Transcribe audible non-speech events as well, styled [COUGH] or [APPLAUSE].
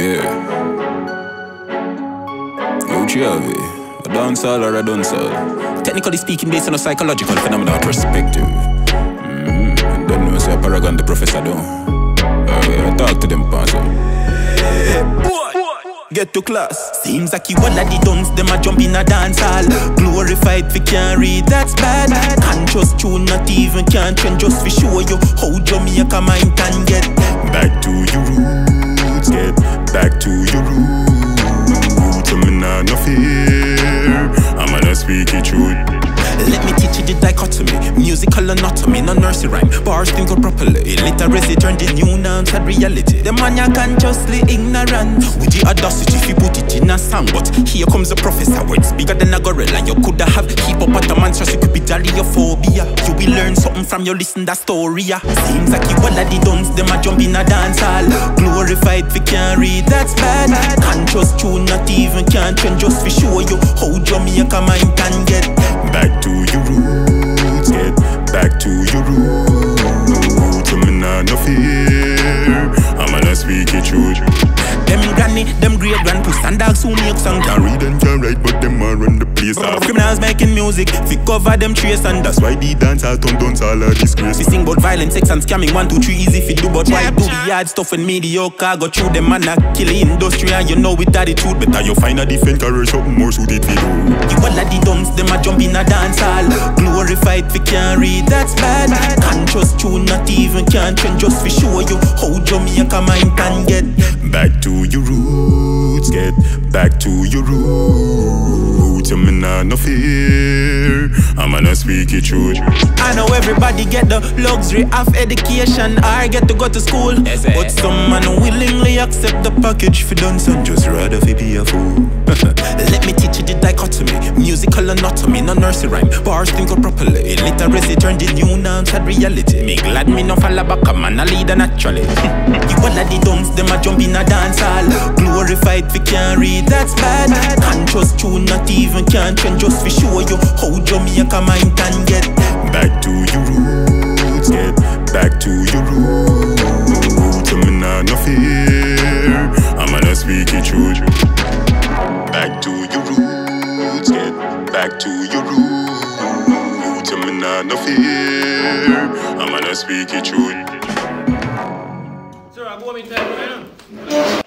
Yeah. Chiavi. A dancehall or a duncehall? Technically speaking, based on a psychological phenomenon perspective. Mm-hmm. And then we say Paragan the professor do. Uh, yeah, talk to them, Pastor. Get to class. Seems like you all of the duns, them a jump in a dance hall. Glorified fi can't read, that's bad. Conscious tune, not even can't trend, just fi show you how Jamaica mind can get. Let me teach you the dichotomy. Musical anatomy, no nursery rhyme. Bars think properly. Literacy turned the new nouns and reality. The man you consciously ignorant With the audacity if you put it in a song But here comes the professor Words bigger than a gorilla You coulda have hippopotamus Just you could be phobia. You will learn something from your listen that story yeah. Seems like you all of the duns Them a jump in a dance hall Glorified if you can't read That's bad Conscious tune not even can't trend Just to show you how Jamaica mind can get Back to your roots, puss and dogs who make songs Can't read and can't write, but them a run the place off. Criminals making music, fi cover them trace and that's why the dance all turn dance all a disgrace. We sing about violence, sex and scamming, one, two, three, easy fi do, but why do the hard stuff and mediocre? Go through them and a kill the industry and you know with attitude, better you find a different career, something more suited for you. You all of the duns, them a jump in a dance hall, glorified fi can't read, that's bad. Conscious tune, not even can't trend, just fi show you how Jamaica mind get back to your roots. I'm not no fear, I'm gonna speak it truth. I know everybody get the luxury of education I get to go to school Yes, eh. But some man willingly accept the package for dance and just rather fi be a fool [LAUGHS] Let me teach you the dichotomy. Musical anatomy, no nursery rhyme. Bars think properly. Literacy turned the new nouns had reality. Me glad me no fall back, a man. A leader naturally. [LAUGHS] You all of the duns, them a jump in a dance hall. Glorified fi can't read, that's bad. Conscious tune, not even can trend. Just fi show you how Jamaica mind can get. Back to back to your roots. I'm not no fear, I'm gonna speak it truth. Sir, I go with that, man.